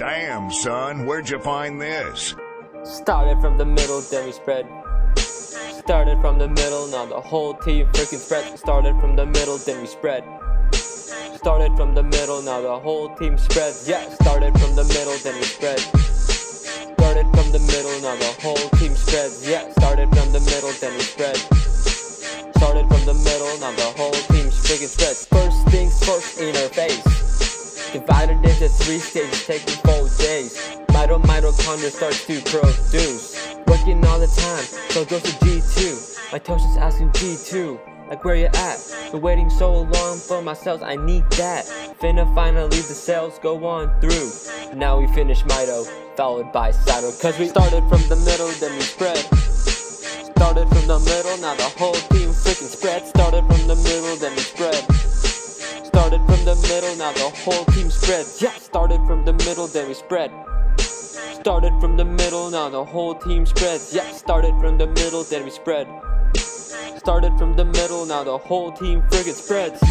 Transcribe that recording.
Damn, son, where'd you find this? Started from the middle, then we spread. Started from the middle, now the whole team freaking spread. Started from the middle, then we spread. Started from the middle, now the whole team spread. Yeah, started from the middle, then we spread. Started from the middle, now the whole team spread. Yeah, started from the middle, then we spread. Started from the middle, now the whole team freaking spread. First things first interphase. Divided into three stages, taking four days. Mito mitochondria starts to produce. Working all the time, so goes to G2. Mitosis asking G2. Like where you at? Been waiting so long for my cells, I need that. Finna finally the cells go on through. Now we finish Mito, followed by Cyto. Cause we started from the middle, then we spread. Started from the middle, now the whole team freaking spread. Started from the middle, then we spread. Middle, now the whole team spread. Yeah, started from the middle, then we spread. Started from the middle, now the whole team spread. Yeah, started from the middle, then we spread. Started from the middle, now the whole team friggin' spreads.